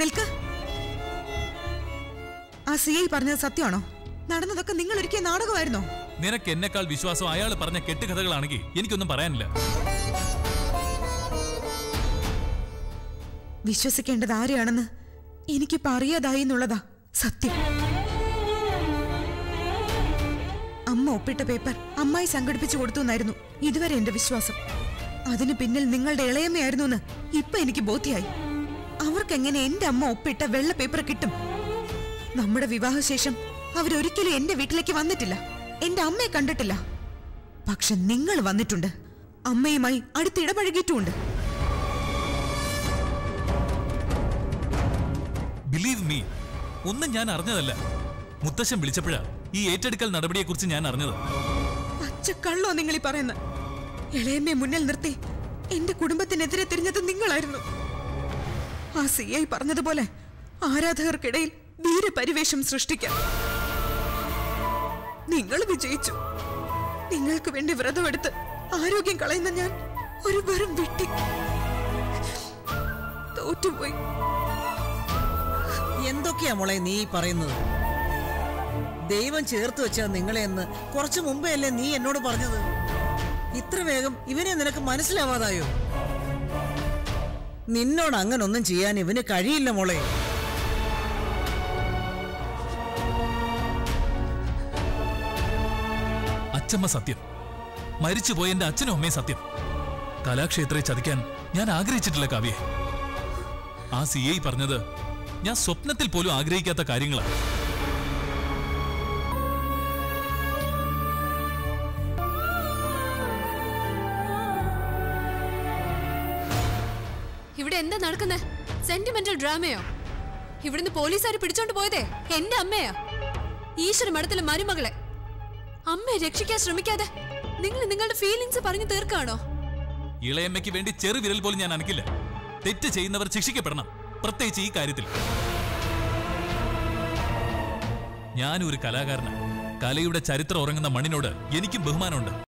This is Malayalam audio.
നിൽക്ക്. ആ സി ഐ പറഞ്ഞത് സത്യമാണോ? നടന്നതൊക്കെ നിങ്ങൾ ഒരുക്കിയ നാടകമായിരുന്നോ? നിനക്ക് എന്നെക്കാൾ വിശ്വാസം അയാൾ പറഞ്ഞ കെട്ടുകഥകളാണെങ്കിൽ എനിക്കൊന്നും പറയാനില്ല. വിശ്വസിക്കേണ്ടത് ആരെയാണെന്ന് എനിക്കിപ്പോ അറിയാതായി എന്നുള്ളതാ സത്യം. അമ്മ ഒപ്പിട്ട പേപ്പർ അമ്മായി സംഘടിപ്പിച്ചു കൊടുത്തു എന്നായിരുന്നു ഇതുവരെ എന്റെ വിശ്വാസം. അതിനു പിന്നിൽ നിങ്ങളുടെ ഇളയമ്മയായിരുന്നു എന്ന് ഇപ്പൊ എനിക്ക് ബോധ്യായി. അവർക്കെങ്ങനെ എന്റെ അമ്മ ഒപ്പിട്ട വെള്ള പേപ്പർ കിട്ടും? നമ്മുടെ വിവാഹശേഷം അവരൊരിക്കലും എന്റെ വീട്ടിലേക്ക് വന്നിട്ടില്ല. എന്റെ അമ്മയെ കണ്ടിട്ടില്ല. പക്ഷെ നിങ്ങൾ വന്നിട്ടുണ്ട്. അമ്മയുമായി അടുത്തിടപഴകിയിട്ടുമുണ്ട് ബിലീവ് മീ ഒന്നും ഞാൻ അറിഞ്ഞതല്ല. മുത്തശ്ശൻ വിളിച്ചപ്പോഴാ ഈ ഏറ്റെടുക്കൽ നടപടിയെക്കുറിച്ച് ഞാൻ അറിഞ്ഞത്. പച്ചക്കള്ളോ നിങ്ങൾ ഈ പറയുന്നത്. ഇളയമ്മയെ മുന്നിൽ നിർത്തി എന്റെ കുടുംബത്തിനെതിരെ തിരിഞ്ഞത് നിങ്ങളായിരുന്നു. ആ സി ഐ പറഞ്ഞതുപോലെ ആരാധകർക്കിടയിൽ വീരപരിവേഷം സൃഷ്ടിക്കാം. നിങ്ങൾ വിജയിച്ചു. നിങ്ങൾക്ക് വേണ്ടി വ്രതമെടുത്ത് ആരോഗ്യം കളയുന്ന ഞാൻ ഒരു വെറും വിട്ടി. തോറ്റുപോയി. എന്തൊക്കെയാ മോളെ നീ പറയുന്നത്? ദൈവം ചേർത്ത് വെച്ച നിങ്ങളെ എന്ന് കുറച്ചു മുമ്പേ അല്ലേ നീ എന്നോട് പറഞ്ഞത്? ഇത്ര വേഗം ഇവനെ നിനക്ക് മനസ്സിലാവാതായോ? നിന്നോട് അങ്ങനൊന്നും ചെയ്യാൻ ഇവന് കഴിയില്ല മോളെ. അച്ചമ്മ സത്യം. മരിച്ചുപോയ എന്റെ അച്ഛനും അമ്മയും സത്യം. കലാക്ഷേത്രയെ ചതിക്കാൻ ഞാൻ ആഗ്രഹിച്ചിട്ടില്ല കാവ്യെ. ആ സി ഐ പറഞ്ഞത് ഞാൻ സ്വപ്നത്തിൽ പോലും ആഗ്രഹിക്കാത്ത കാര്യങ്ങളാണ്. ഇവിടെ എന്താ നടക്കുന്നത് സെന്റിമെന്റൽ ഡ്രാമയോ ഇവിടുന്ന് പോലീസുകാർ പിടിച്ചോണ്ട് പോയതേ എന്റെ അമ്മയാ. ഈശ്വര മഠത്തിലെ മരുമകളെ. അമ്മയെ രക്ഷിക്കാൻ ശ്രമിക്കാതെ നിങ്ങൾ നിങ്ങളുടെ ഫീലിങ്സ് പറഞ്ഞു തീർക്കാണോ? ഇളയമ്മയ്ക്ക് വേണ്ടി ചെറു വിരൽ പോലും ഞാൻ അനക്കില്ല. തെറ്റ് ചെയ്യുന്നവർ ശിക്ഷിക്കപ്പെടണം. പ്രത്യേകിച്ച് ഈ കാര്യത്തിൽ. ഞാനൊരു കലാകാരനാണ് കലയുടെ ചരിത്രം ഉറങ്ങുന്ന മണ്ണിനോട് എനിക്കും ബഹുമാനമുണ്ട്.